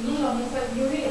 Nous n'avons pas violé.